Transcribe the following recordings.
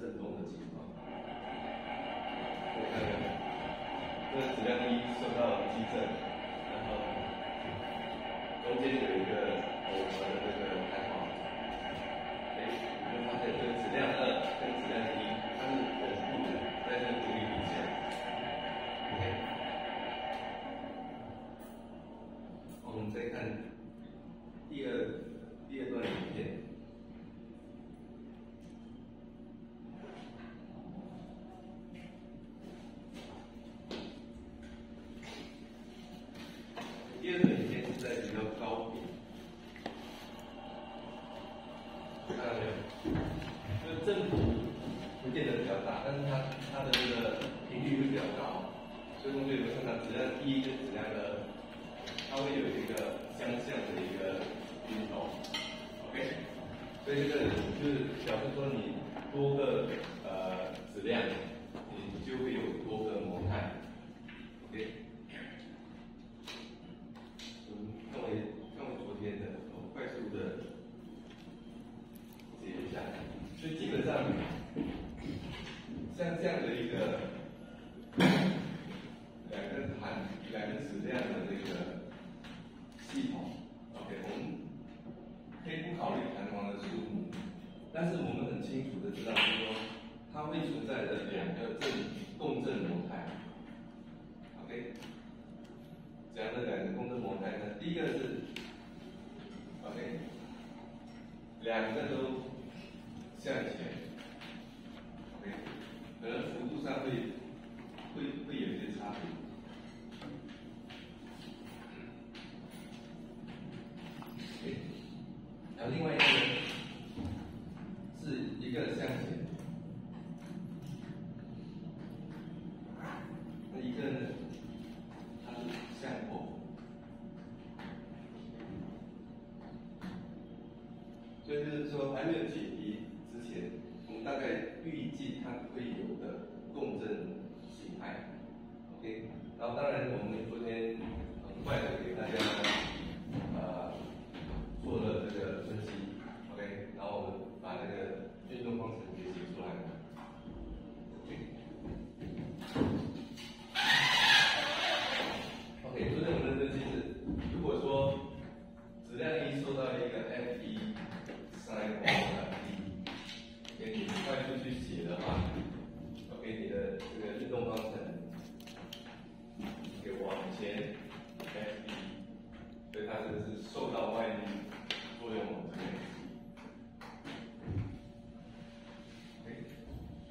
震动的情况，我看，这质量一受到地震，然后中间有一个。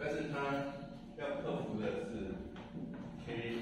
但是他要克服的是 k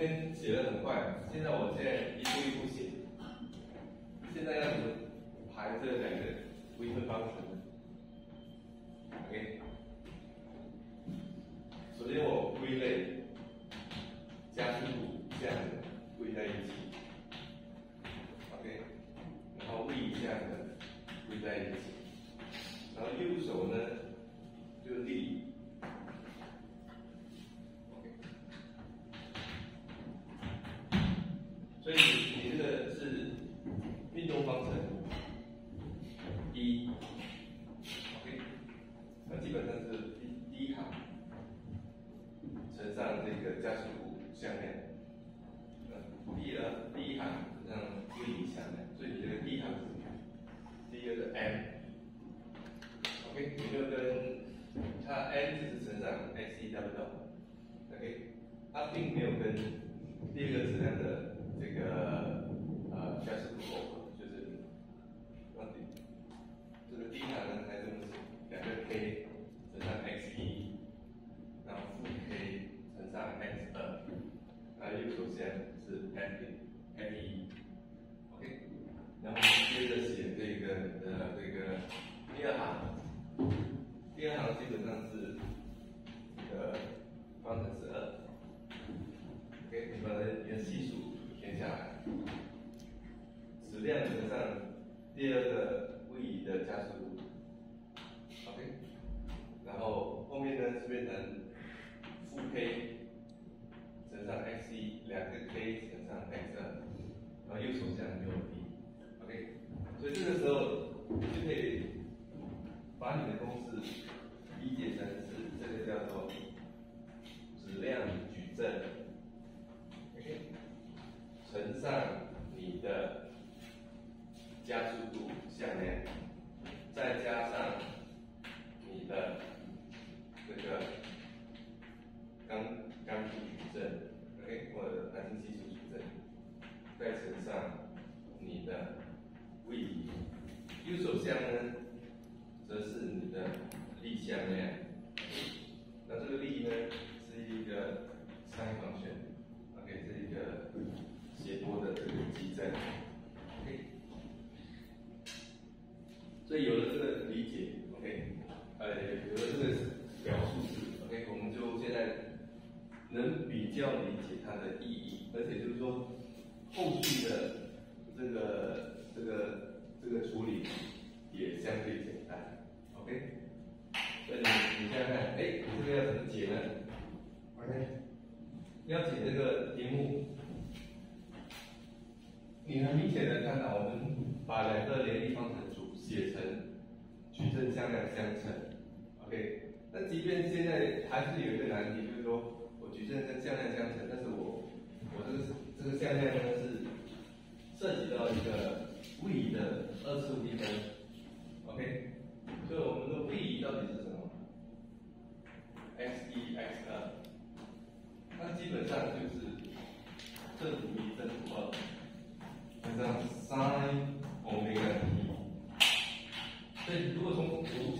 天写的很快，现在我现在。加速度下面再加上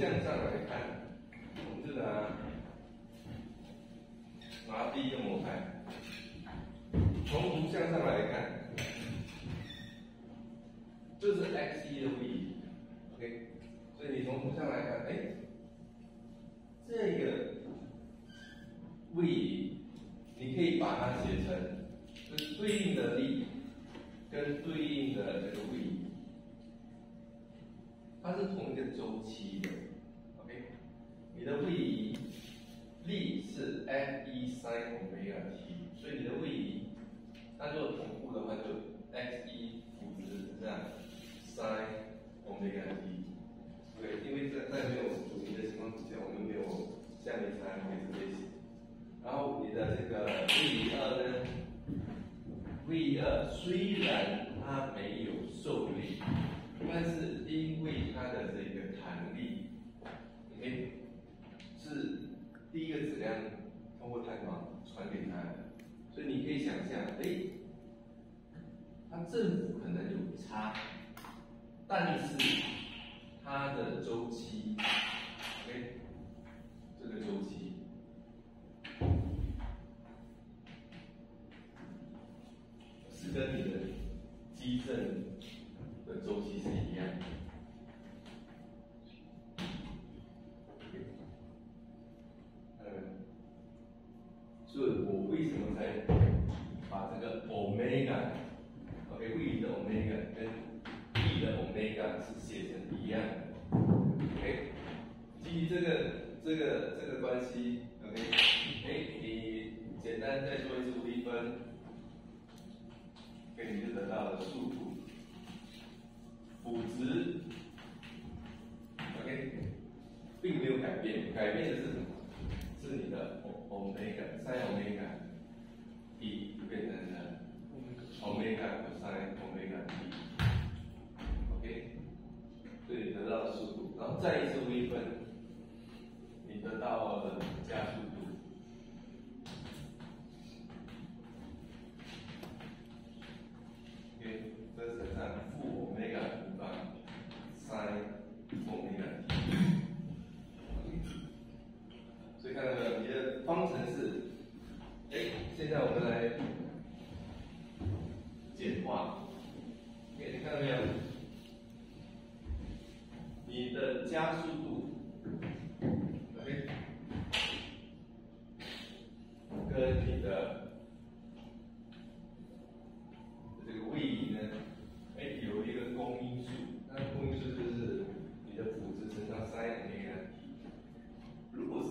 现在来看，同志们。差，但是它的周期，OK，这个周期。是跟你的基震的周期是一样的，呃，所以我为什么才？这个这个关系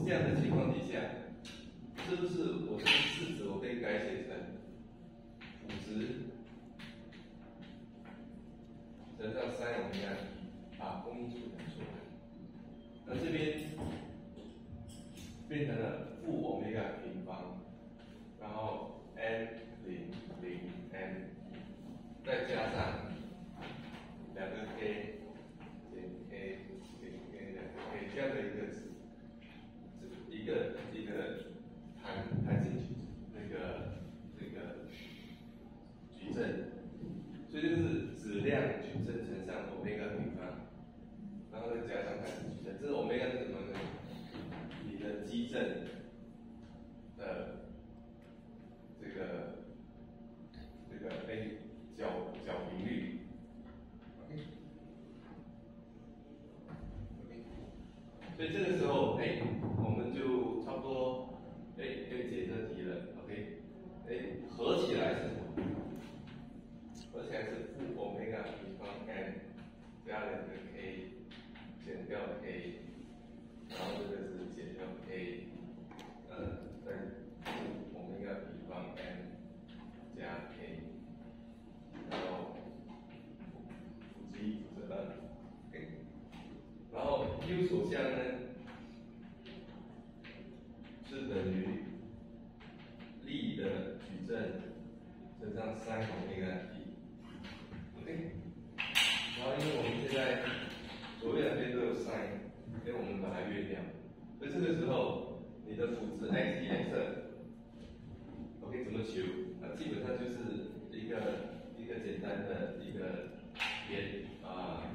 这样的情况你左向呢，是等于力的矩阵这张三角那个 P。OK，然后因为我们现在左右两边都有 sin，所以我们把它约掉。所以这个时候你的辅值 x 颜色，OK 怎么求？那基本上就是一个一个简单的一个连啊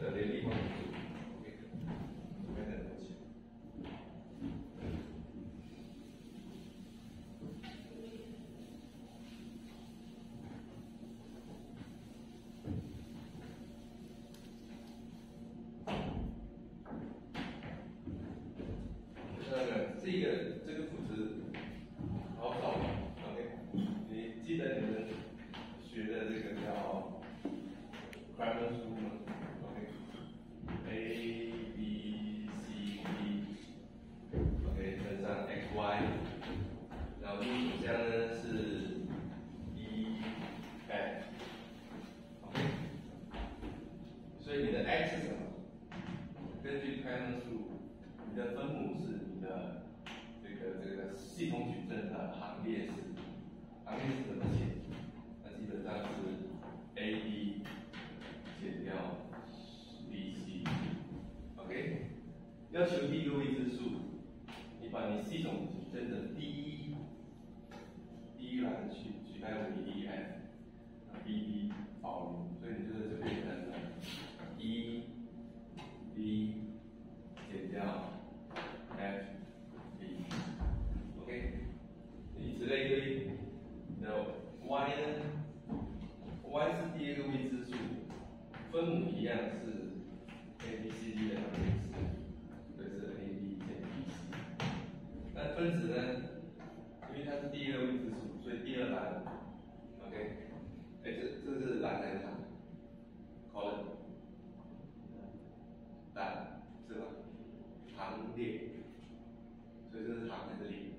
的连立方程。系统真的第一第一栏取取代为 E F，那 B B 保留，所以你就是这简单的 E B 减掉 F B OK，以此类推，然后 Y 呢？Y 是第二个未知数，分母一样是 A B C D 的两个。第二栏，OK，哎，这这是栏的一行，column，单，是吧？行列，所以这是行在这里，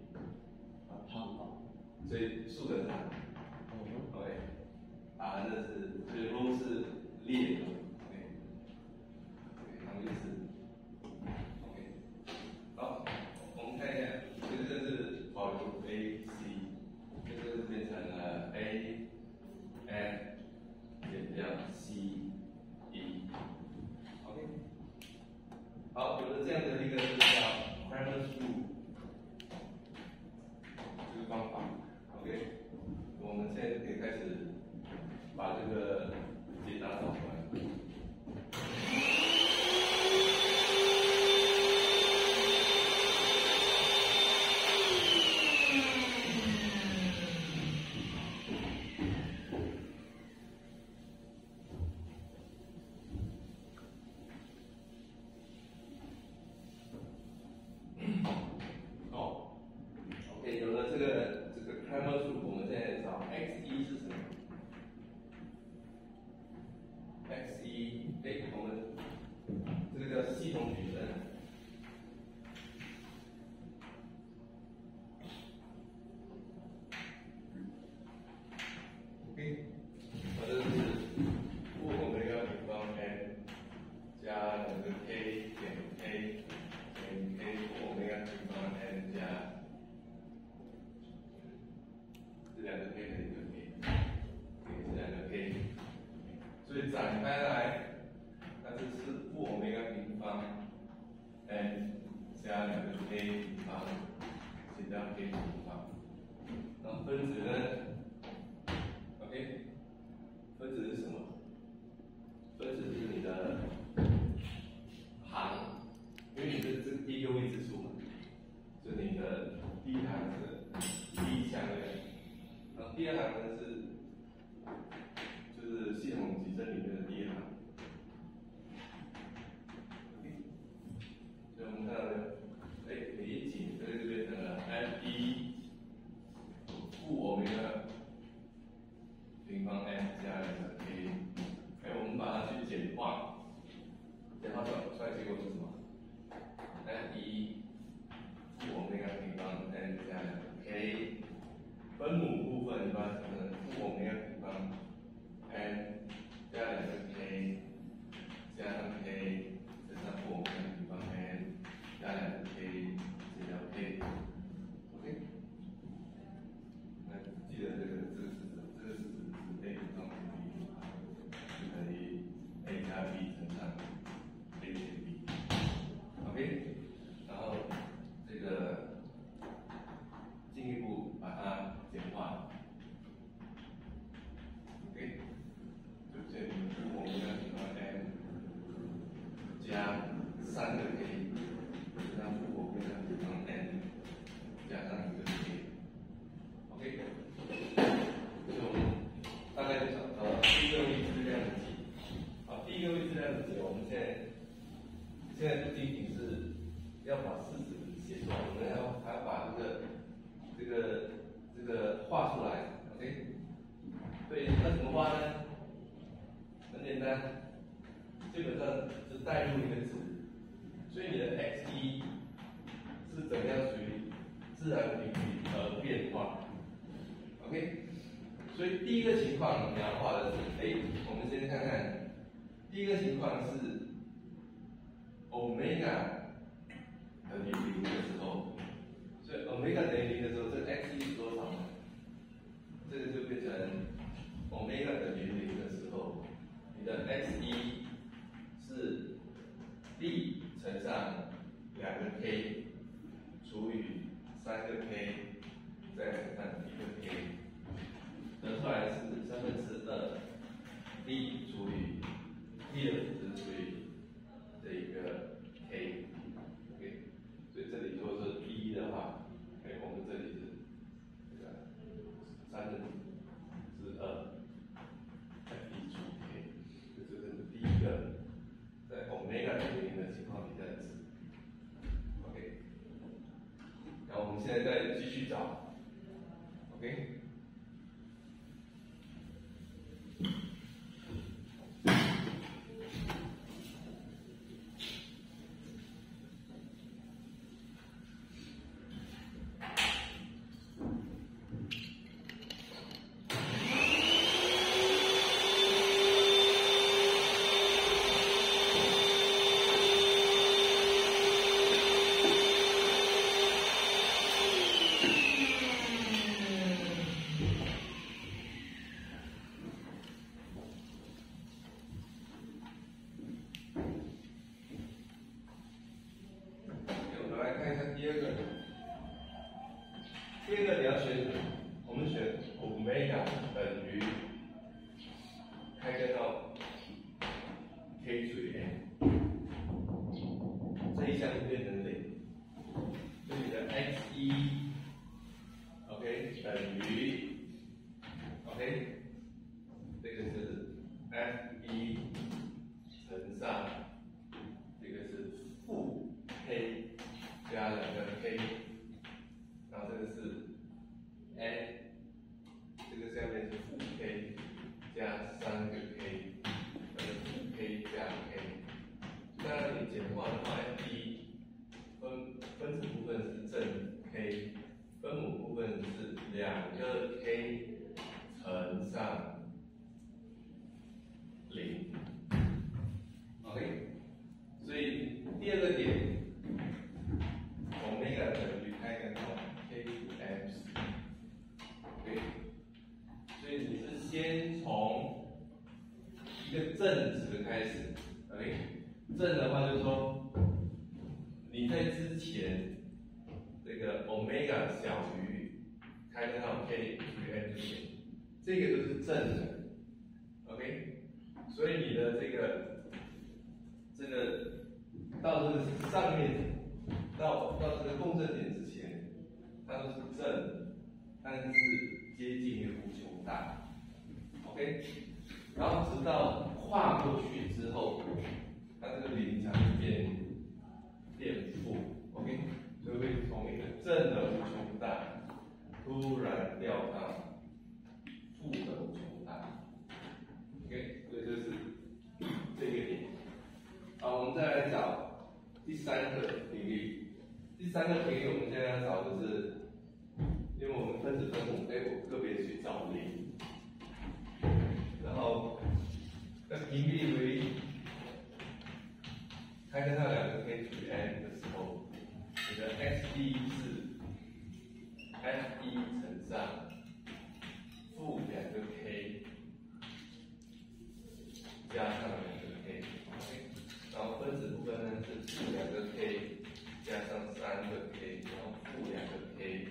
啊，行，所以竖着的行，OK，啊，这是，所以如果是列，对，然后也是，OK，好，我们看一下，这个是保留 A 意。就变成了 A F 减掉 C E。OK。好，有了这样的一个就叫 c r a m 这个方法。OK。我们现在可以开始把这个解答找出来。，OK？所以第一个情况你要画的是，哎，我们先看看，第一个情况是 omega 等于零的时候，所以 omega 等于零的时候，这 x 一是多少呢？这个就变成 omega 等于零的时候，你的 x 一是 d 乘上两个 k 除以三个 k 再乘上一个 k。得出来是三分之二，d 除以 d 的值除以这一个 k，OK，所以这里如果是 d 的话，哎，我们这里是这个三分之二，d 除 k，这就是第一个在 omega 等于零的情况底下的值，OK，然后我们现在再继续找。就是正的。Ok 所以你的这个这个到这个上面到到这个共振点之前它都是正但是接近于无穷大。Ok 然后直到跨过去之后它这个零才会变变负。Ok 就会从一个正的无穷大突然掉到好我们再来找第三个定律第三个定律我们现在要找的是因为我们分子分母哎，我个别去找零然后那平均为它跟它两个 k 取 n 的时候你的 x 一是 f 一乘上负两个 k 加上然后分子部分呢是负两个 k 加上三个 k，然后负两个 k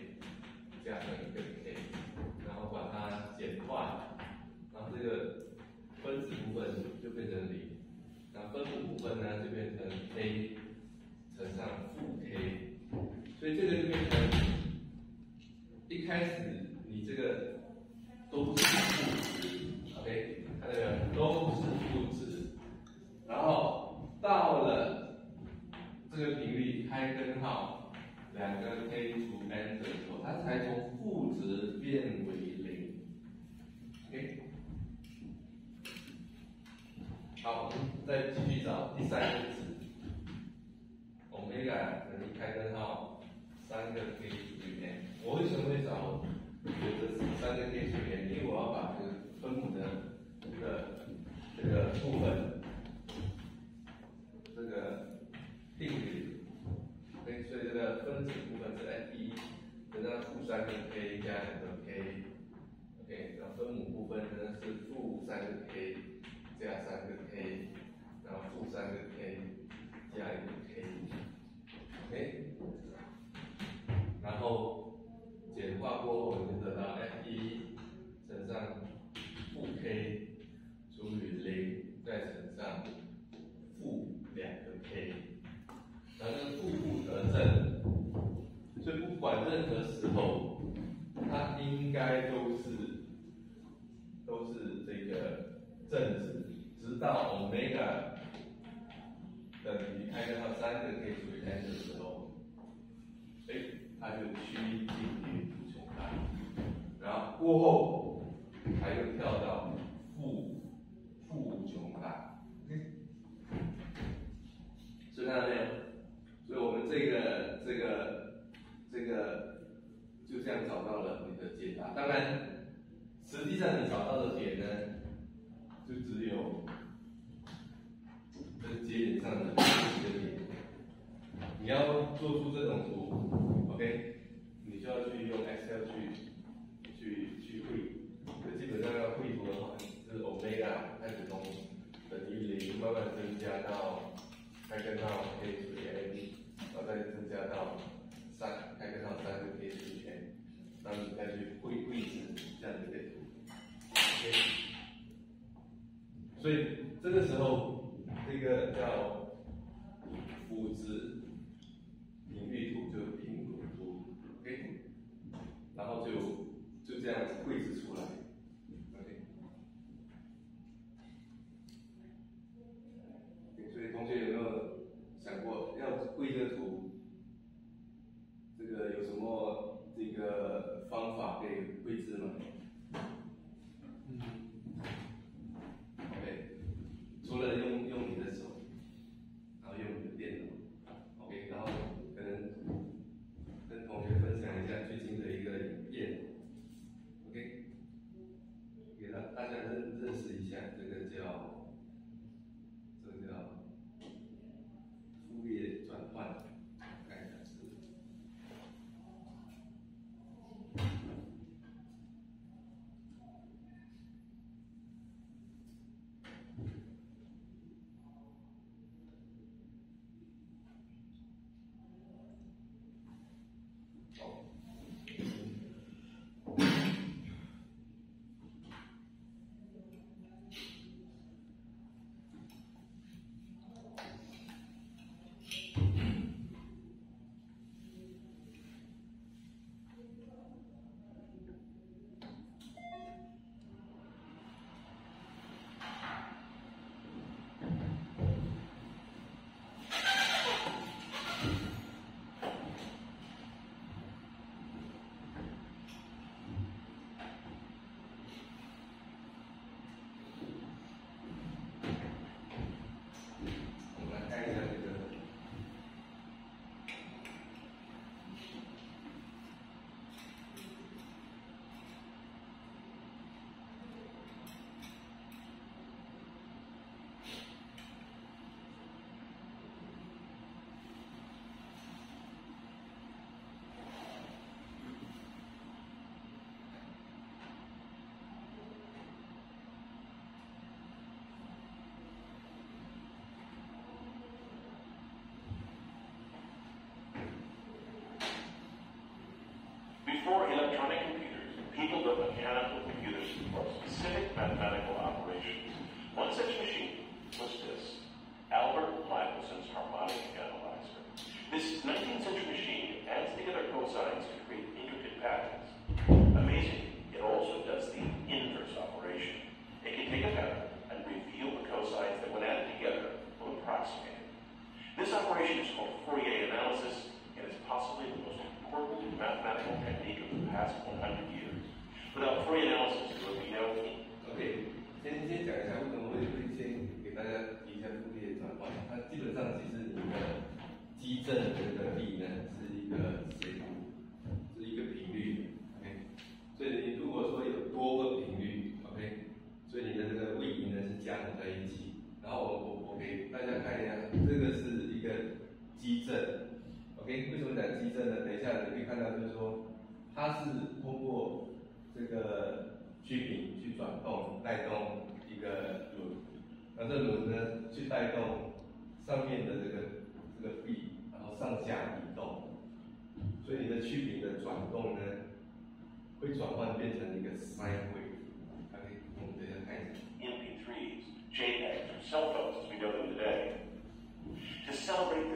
加上一个 k，然后把它减化，然后这个分子部分就变成零，然后分母部分呢就变成 k 乘上负 k，所以这个就变成一开始你这个都是负，OK。需进行补充，然后过后。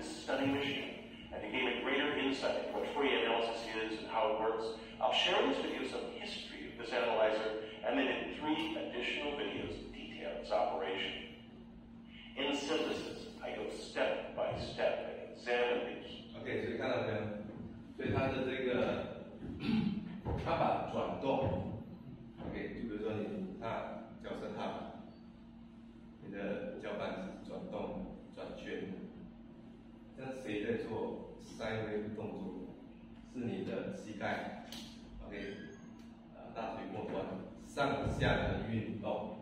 this stunning machine and to gain a greater insight into what Fourier analysis is and how it works, I'll share in this video some history of this analyzer and then in three additional videos that detail its operation. In synthesis, I go step by step and examine the key. OK，所以看到没有？所以它的这个，它把转动，OK，就比如说你踏脚车踏板，你的脚板是转动转圈， 那谁在做三维动作？是你的膝盖，OK，呃，大腿末端上下的运动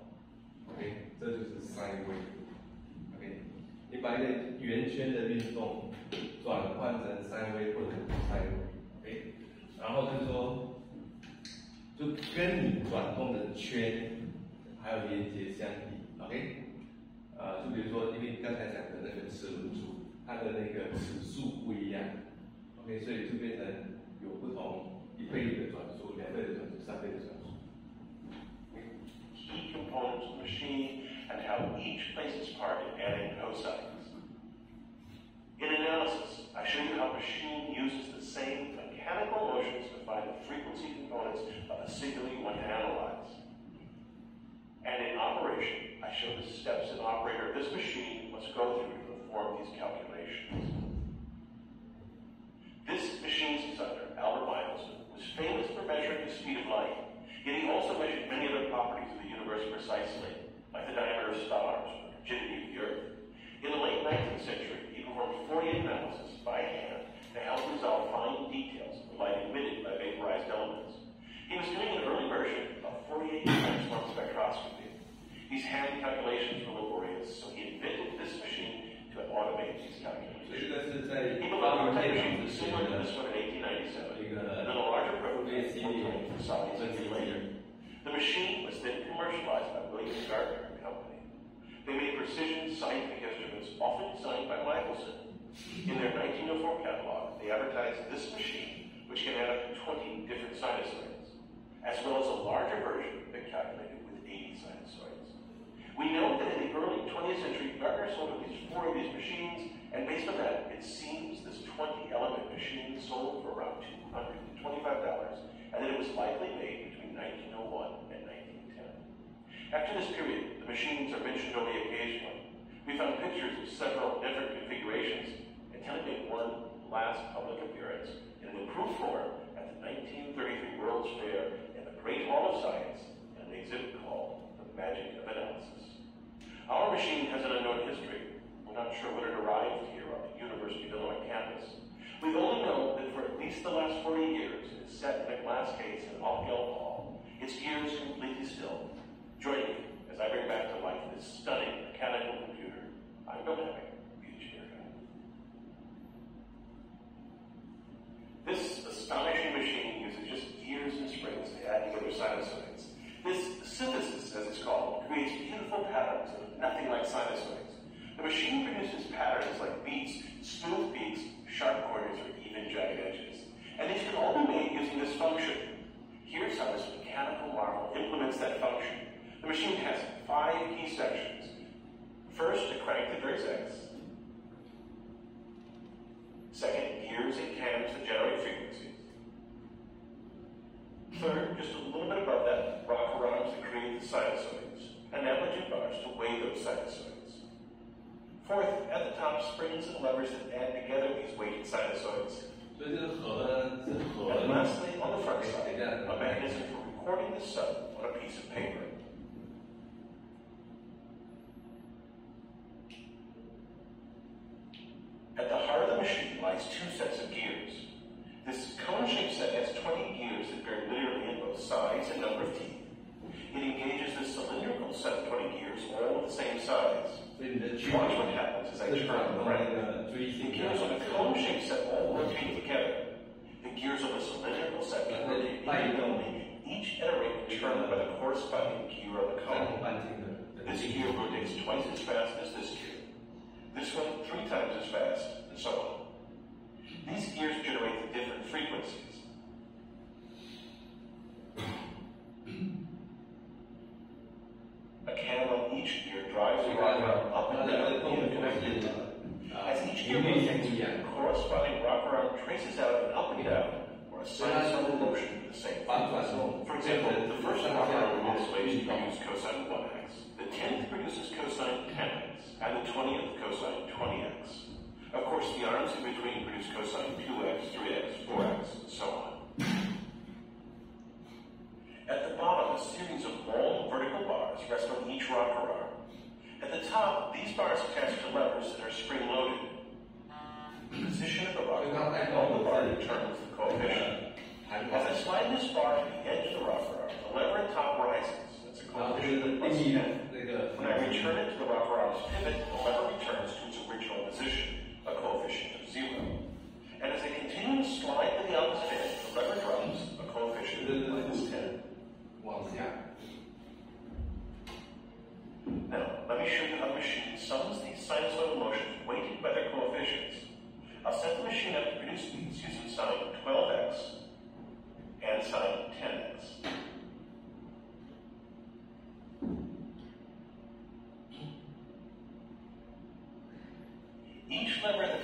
，OK，这就是三维，OK，你把一个圆圈的运动转换成三维或者三维，OK，然后就是说，就跟你转动的圈还有连接相比，OK，呃，就比如说，因为你刚才讲的那个齿轮组，它的那个齿数不一样，OK，所以就变成有不同一倍的转速、两倍的转速、三倍的转速。 key components of the machine and how each plays its part in adding cosines. In analysis, I show you how a machine uses the same mechanical motions to find the frequency components of a signal you want to analyze. And in operation, I show the steps an operator of this machine must go through to perform these calculations. salvation. Set in a glass case in Altgeld Hall, its gears completely still. Join me as I bring back to life this stunning mechanical computer. I'm Bill Hemming, the engineer guy. This astonishing machine uses just gears and springs to add together sinusoids. This synthesis, as it's called, creates beautiful patterns look nothing like sinusoids. The machine produces patterns like beats, smooth beats, sharp corners, or even jagged edges. And these can all be made using this function. Here's how this mechanical marvel implements that function. The machine has five key sections. First, a crank turns X. Second, gears and cams that generate frequencies. Third, just a little bit above that, rocker arms that create the sinusoids, and amplitude bars to weigh those sinusoids. Fourth, at the top, springs and levers that add together these weighted sinusoids. And lastly, on the front side, a mechanism for recording the sound on a piece of paper. At the heart of the machine lies two sets of gears. This cone-shaped set has 20 gears that bear literally in both size and number of teeth. It engages the cylindrical set of 20 gears, all of the same size. When the you watch what happens, it's actually problem, right? The gears of a cone shape set all together. The gears of a cylindrical set can rotate independently, each iterator determined by the corresponding gear of the cone. This gear rotates twice as fast as this gear. This one three times as fast, and so on. These gears generate the different frequencies. and the 20th cosine 20x. Of course, the arms in between produce cosine 2x, 3x, 4x, and so on. At the bottom, a series of long vertical bars rest on each rocker arm. At the top, these bars attach to levers that are spring-loaded. The position of the rocker arm and on the bar determines the coefficient. As I slide this bar to the edge of the rocker arm, the lever at top rises. That's a coefficient plus when I return it to the wrapper I pivot, the lever returns to its original position, a coefficient of zero. And as I continue to slide to the opposite edge, the lever drops, a coefficient of minus 10. Well, yeah. Now, let me show you how the machine sums these sinusoidal motions weighted by their coefficients. I'll set the machine up to produce these using sine 12x and sine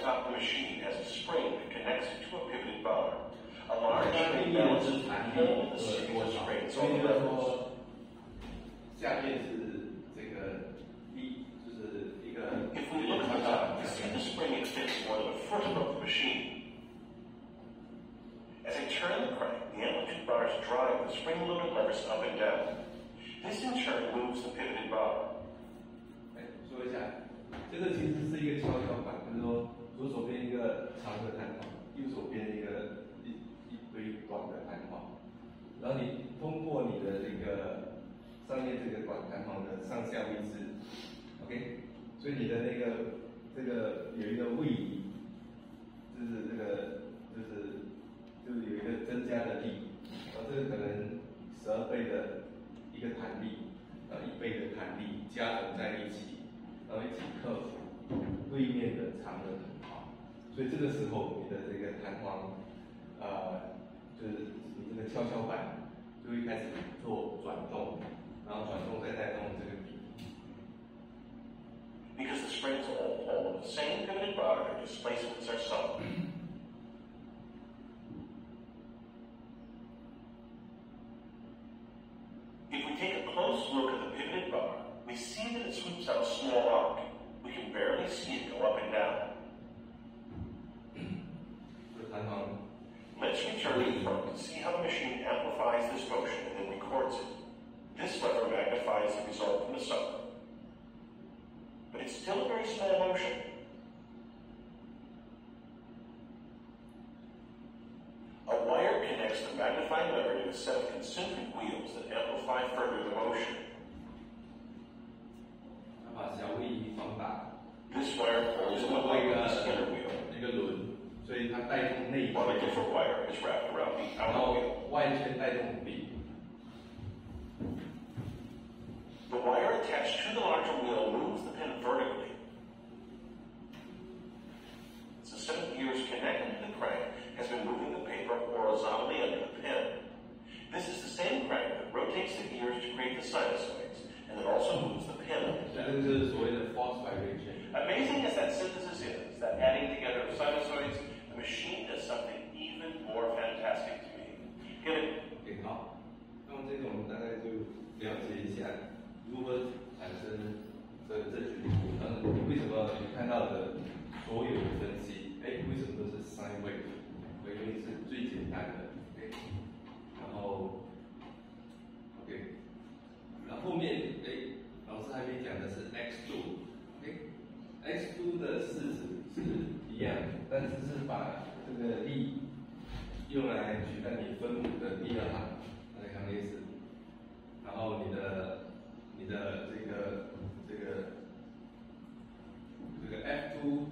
the top of the machine has a spring that connects it to a pivoted bar. A large spring balances on the spring so it levels. 下面面的长的弹簧，所以这个时候你的这个弹簧，呃，就是你这个跷跷板就会开始做转动，然后转动再带动这个底。 Because the springs all pull on the same pivoted bar, their displacements are summed. If we take a close look at the pivoted bar, we see that it sweeps out a small arc. We can barely see it go up and down. Let's return to the to see how the machine amplifies this motion and then records it. This lever magnifies the result from the sucker. But it's still a very small motion. 后面哎，老师还没讲的是 x 度，OK，x 度的式子是一样，但是是把这个力用来取代你分母的第二行那个行列式，然后你的你的这个这个这个 F two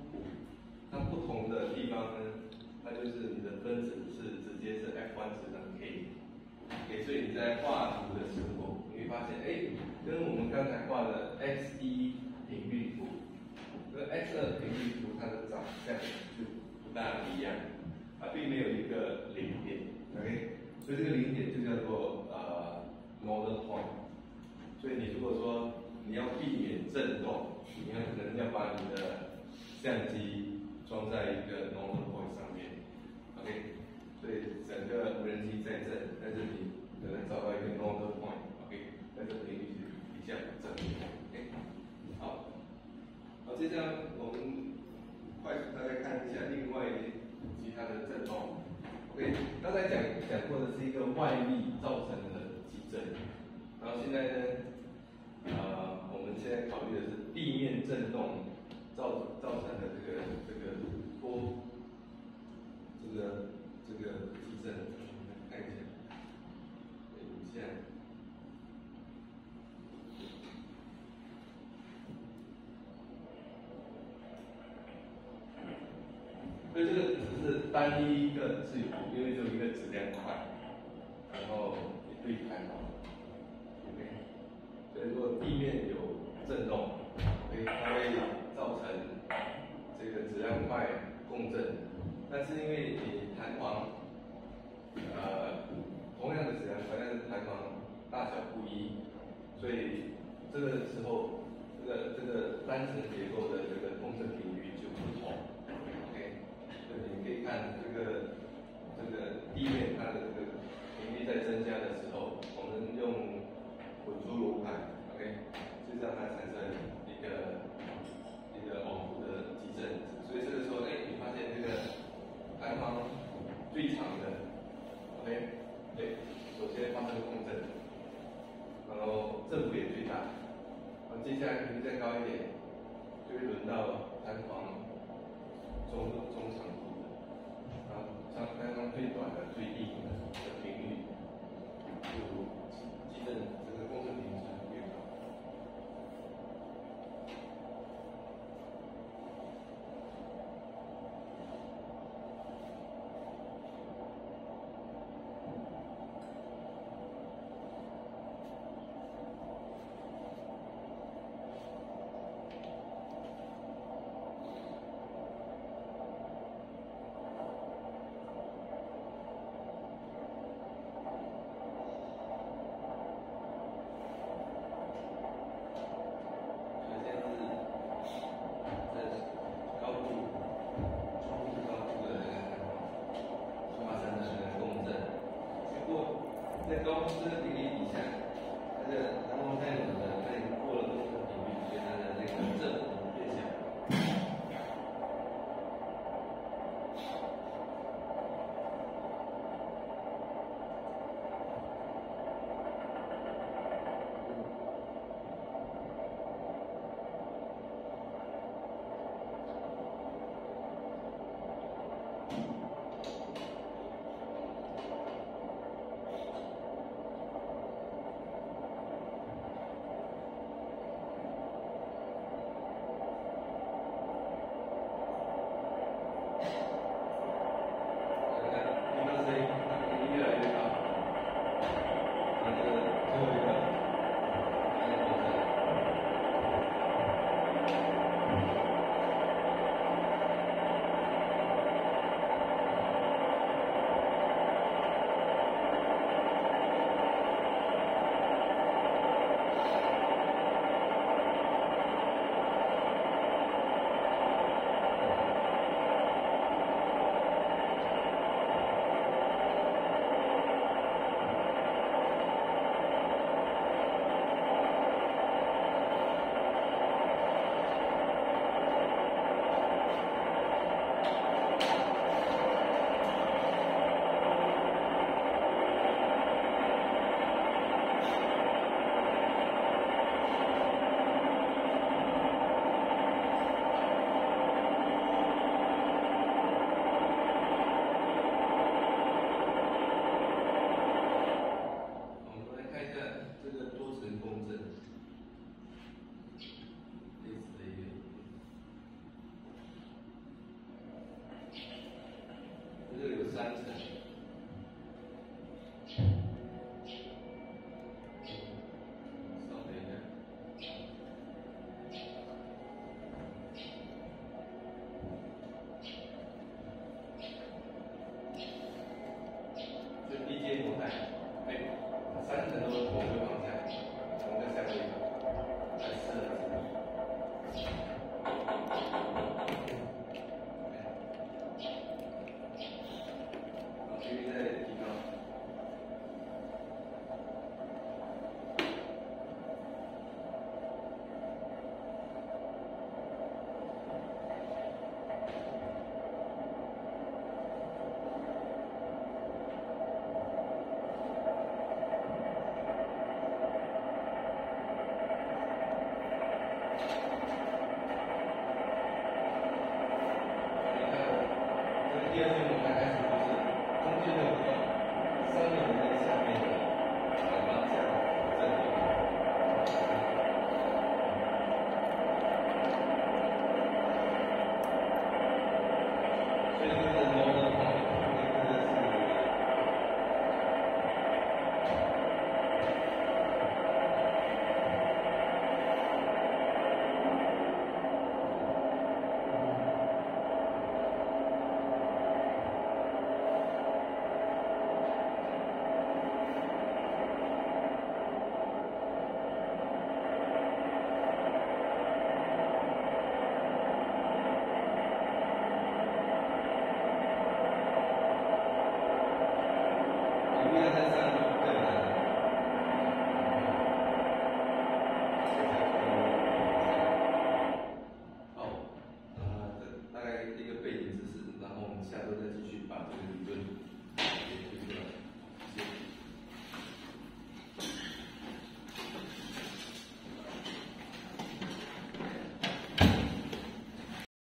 它不同的地方呢，它就是你的分子是直接是 F one 乘上 K，哎，所以你在画图的时候，你会发现，哎，跟我们刚才画的 x 一频率图，跟 x 二频率图它的长相就不大一样，它并没有一个零点，OK，所以这个零点就叫做呃 node point。所以你如果说你要避免震动，你要可能要把你的相机装在一个 node point 上面，OK。所以整个无人机在这，在这里可能找到一个 node point，OK，在这里比较正，OK。好，好，接下来我们快速大家看一下另外其他的震动，OK。刚才讲讲过的是一个外力造成的地震，然后现在呢？呃，我们现在考虑的是地面震动造造成的这个这个波，这个这个地震，看一下，影像。所以这个只是单一一个字符，因为只有一个质量块，